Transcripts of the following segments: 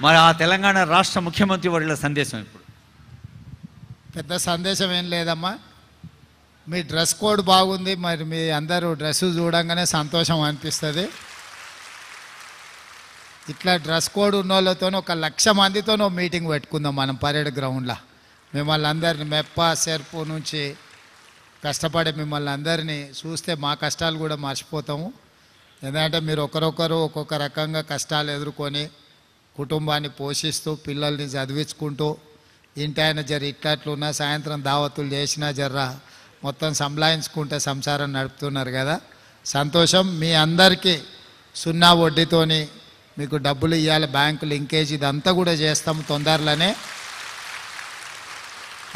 మరి ఆ తెలంగాణ రాష్ట్ర ముఖ్యమంత్రి వర్యుల సందేశం ఇప్పుడు. పెద్ద సందేశం ఏం లేదమ్మా. మీ డ్రెస్ కోడ్ బాగుంది మరి మీ అందరూ డ్రెస్ చూడంగానే సంతోషం అనిపిస్తుంది. ఇట్లా డ్రెస్ కోడ్ ఉన్న వాళ్ళతో ఒక లక్ష మందితో మీటింగ్ పెట్టుకుందాం మనం పరేడ్ గ్రౌండ్లో. మిమ్మల్ని అందరిని మెప్ప సెర్పు నుంచి కష్టపడే మిమ్మల్ని అందరినీ చూస్తే మా కష్టాలు కూడా మర్చిపోతాము. ఎందుకంటే మీరు ఒకరొకరు ఒక్కొక్క రకంగా కష్టాలు ఎదుర్కొని కుటుంబాన్ని పోషిస్తూ పిల్లల్ని చదివించుకుంటూ ఇంటి ఆయన జర ఇట్లట్లున్నా సాయంత్రం దావతులు చేసినా జర్ర మొత్తం సంలాయించుకుంటే సంసారం నడుపుతున్నారు కదా. సంతోషం మీ అందరికీ సున్నా వడ్డీతోని మీకు డబ్బులు ఇవ్వాలి బ్యాంకు లింకేజ్ ఇదంతా కూడా చేస్తాం తొందరలోనే.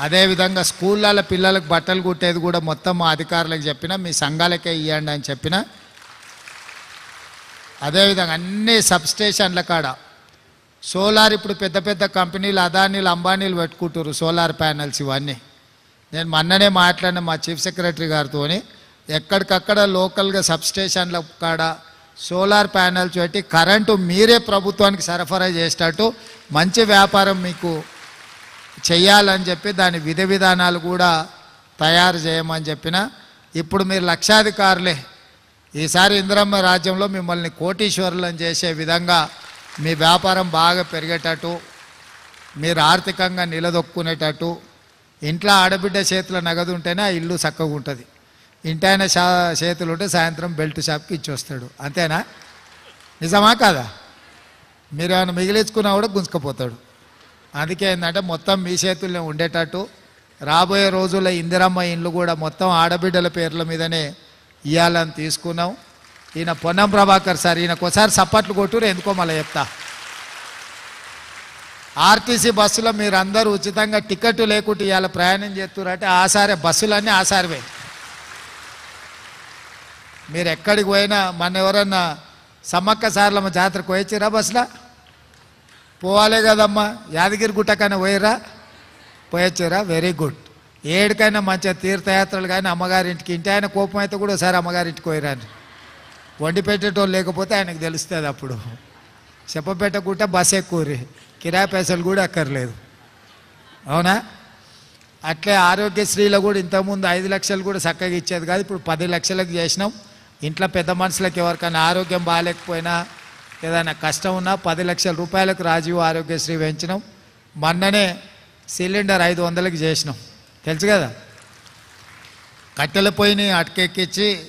అదేవిధంగా స్కూళ్ళలో పిల్లలకు బట్టలు కుట్టేది కూడా మొత్తం మా అధికారులకు చెప్పిన మీ సంఘాలకే ఇవ్వండి అని చెప్పిన. అదేవిధంగా అన్ని సబ్స్టేషన్ల కాడ సోలార్ ఇప్పుడు పెద్ద పెద్ద కంపెనీలు అదానీలు అంబానీలు పెట్టుకుంటారు సోలార్ ప్యానెల్స్ ఇవన్నీ. నేను మొన్ననే మాట్లాడిన మా చీఫ్ సెక్రటరీ గారితో ఎక్కడికక్కడ లోకల్గా సబ్స్టేషన్ల కాడ సోలార్ ప్యానెల్స్ పెట్టి కరెంటు మీరే ప్రభుత్వానికి సరఫరా చేసేటట్టు మంచి వ్యాపారం మీకు చెయ్యాలని చెప్పి దాని విధి విధానాలు కూడా తయారు చేయమని చెప్పిన. ఇప్పుడు మీరు లక్షాధికారులే. ఈసారి ఇందిరమ్మ రాజ్యంలో మిమ్మల్ని కోటీశ్వరులను చేసే విధంగా మీ వ్యాపారం బాగా పెరిగేటట్టు మీరు ఆర్థికంగా నిలదొక్కునేటట్టు ఇంట్లో ఆడబిడ్డ చేతుల నగదు ఉంటేనే ఆ ఇల్లు చక్కగా ఉంటుంది. ఇంటైన చేతులు ఉంటే సాయంత్రం బెల్ట్ షాప్కి ఇచ్చి వస్తాడు అంతేనా? నిజమా కాదా? మీరు ఏమైనా మిగిలించుకున్నా కూడా గుంజుకపోతాడు. అందుకే ఏంటంటే మొత్తం మీ చేతుల్లో ఉండేటట్టు రాబోయే రోజుల్లో ఇందిరమ్మ ఇండ్లు కూడా మొత్తం ఆడబిడ్డల పేర్ల మీదనే ఇవ్వాలని తీసుకున్నాం. ఈయన పొన్నం ప్రభాకర్ సార్ ఈయనకు ఒకసారి సప్పట్లు కొట్టురు ఎందుకో మళ్ళీ చెప్తా. ఆర్టీసీ బస్సులో మీరు అందరూ ఉచితంగా టికెట్ లేకుండా ఇవాళ ప్రయాణం చేస్తున్నారంటే ఆసారే బస్సులన్నీ ఆసారివే మీరు ఎక్కడికి పోయినా మన ఎవరన్నా సమ్మక్క సార్లమ్మ జాతరకు పోయొచ్చిరా బస్సులో? పోవాలే కదమ్మా యాదగిరి గుట్టకైనా పోయిరా పోయొచ్చారా వెరీ గుడ్ ఏడికైనా మంచిగా తీర్థయాత్రలు కానీ అమ్మగారింటికి ఇంటి ఆయన కోపం అయితే కూడా ఒకసారి అమ్మగారింటికి పోయిరాను వండి పెట్టేటోళ్ళు లేకపోతే ఆయనకు తెలుస్తుంది అప్పుడు. చెప్పపెట్టకుంటే బస్ ఎక్కువరి కిరాయి పైసలు కూడా అక్కర్లేదు. అవునా? అట్లే ఆరోగ్యశ్రీలో కూడా ఇంతకుముందు ఐదు లక్షలు కూడా చక్కగా ఇచ్చేది కాదు. ఇప్పుడు పది లక్షలకు చేసినాం. ఇంట్లో పెద్ద మనుషులకు ఎవరికైనా ఆరోగ్యం బాగాలేకపోయినా ఏదైనా కష్టం ఉన్నా పది లక్షల రూపాయలకు రాజీవ్ ఆరోగ్యశ్రీ పెంచినాం. మొన్ననే సిలిండర్ ఐదు వందలకి చేసినాం. తెలుసు కదా? కట్టెల పొయ్యిని అటకెక్కించి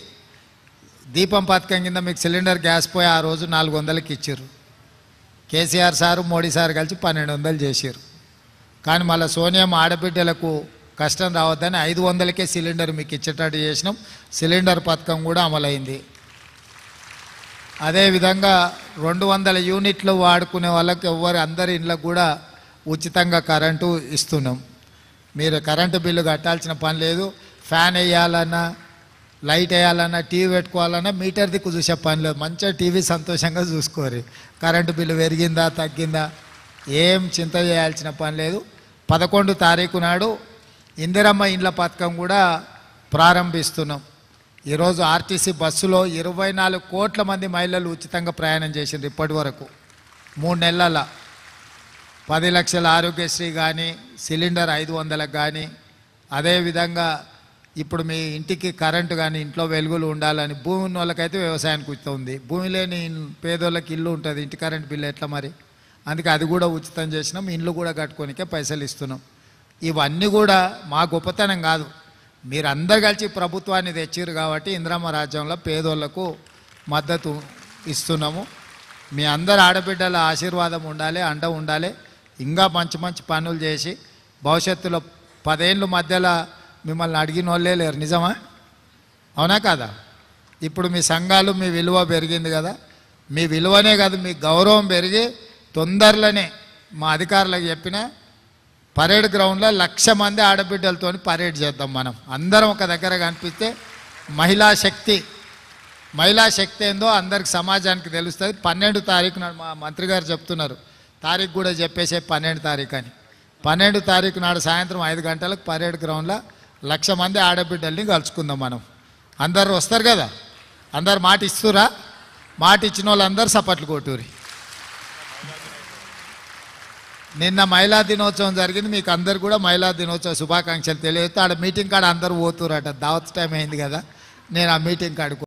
దీపం పథకం కింద మీకు సిలిండర్ గ్యాస్ పోయి ఆ రోజు నాలుగు వందలకి ఇచ్చారు కేసీఆర్ సారు మోడీ సార్ కలిసి పన్నెండు వందలు చేశారు కానీ మళ్ళీ సోనియా ఆడబిడ్డలకు కష్టం రావద్దని ఐదు వందలకే సిలిండర్ మీకు ఇచ్చేటట్టు చేసినాం. సిలిండర్ పథకం కూడా అమలైంది. అదేవిధంగా రెండు వందల యూనిట్లు వాడుకునే వాళ్ళకి ఎవరు అందరి ఇండ్లకు కూడా ఉచితంగా కరెంటు ఇస్తున్నాం. మీరు కరెంటు బిల్లు కట్టాల్సిన పని లేదు. ఫ్యాన్ వేయాలన్నా లైట్ వేయాలన్నా టీవీ పెట్టుకోవాలన్నా మీటర్ దిక్కు చూసే పని లేదు. మంచిగా టీవీ సంతోషంగా చూసుకోరు. కరెంటు బిల్లు పెరిగిందా తగ్గిందా? ఏం చింత చేయాల్సిన పని లేదు. పదకొండు తారీఖు నాడు ఇందిరమ్మ ఇండ్ల పథకం కూడా ప్రారంభిస్తున్నాం. ఈరోజు ఆర్టీసీ బస్సులో ఇరవై నాలుగు కోట్ల మంది మహిళలు ఉచితంగా ప్రయాణం చేసిండ్రు ఇప్పటి వరకు. మూడు నెలల పది లక్షల ఆరోగ్యశ్రీ కానీ సిలిండర్ ఐదు వందలకు కానీ అదేవిధంగా ఇప్పుడు మీ ఇంటికి కరెంటు కానీ ఇంట్లో వెలుగులు ఉండాలని భూమి ఉన్న వాళ్ళకైతే వ్యవసాయానికి ఉచితం భూమి లేని పేదోళ్ళకి ఇల్లు ఉంటుంది ఇంటి కరెంట్ బిల్లు ఎట్లా మరి? అందుకే అది కూడా ఉచితం చేసినాం ఇండ్లు కూడా కట్టుకోనికే పైసలు ఇస్తున్నాం. ఇవన్నీ కూడా మా గొప్పతనం కాదు. మీరు అందరు కలిసి ప్రభుత్వాన్ని తెచ్చిర్రు కాబట్టి ఇంద్రమ్మ రాజ్యంలో పేదోళ్ళకు మద్దతు ఇస్తున్నాము. మీ అందరు ఆడబిడ్డల ఆశీర్వాదం ఉండాలి అండ ఉండాలి. ఇంకా మంచి మంచి పనులు చేసి భవిష్యత్తులో పదేళ్ళు మధ్యలో మిమ్మల్ని అడిగిన వాళ్ళే లేరు. నిజమా? అవునా కాదా? ఇప్పుడు మీ సంఘాలు మీ విలువ పెరిగింది కదా. మీ విలువనే కాదు మీ గౌరవం పెరిగి తొందరలోనే మా అధికారులకు చెప్పిన పరేడ్ గ్రౌండ్లో లక్ష మంది ఆడబిడ్డలతో పరేడ్ చేద్దాం మనం. అందరం ఒక దగ్గర కనిపిస్తే మహిళా శక్తి. మహిళా శక్తి ఏందో అందరికి సమాజానికి తెలుస్తుంది. పన్నెండు తారీఖు నాడు మా మంత్రి గారు చెప్తున్నారు. తారీఖు కూడా చెప్పేసే పన్నెండు తారీఖు అని. పన్నెండు తారీఖు నాడు సాయంత్రం ఐదు గంటలకు పరేడ్ గ్రౌండ్లో లక్ష మంది ఆడబిడ్డల్ని కలుసుకుందాం మనం. అందరు వస్తారు కదా? అందరు మాట ఇస్తురా? మాట ఇచ్చిన వాళ్ళందరూ సపట్లు కొట్టూరి నిన్న మహిళా దినోత్సవం జరిగింది మీకు అందరు కూడా మహిళా దినోత్సవ శుభాకాంక్షలు తెలియజేస్తే ఆడ మీటింగ్ కాడ అందరూ పోతురట దావత్ టైం అయింది కదా? నేను ఆ మీటింగ్ కాడికి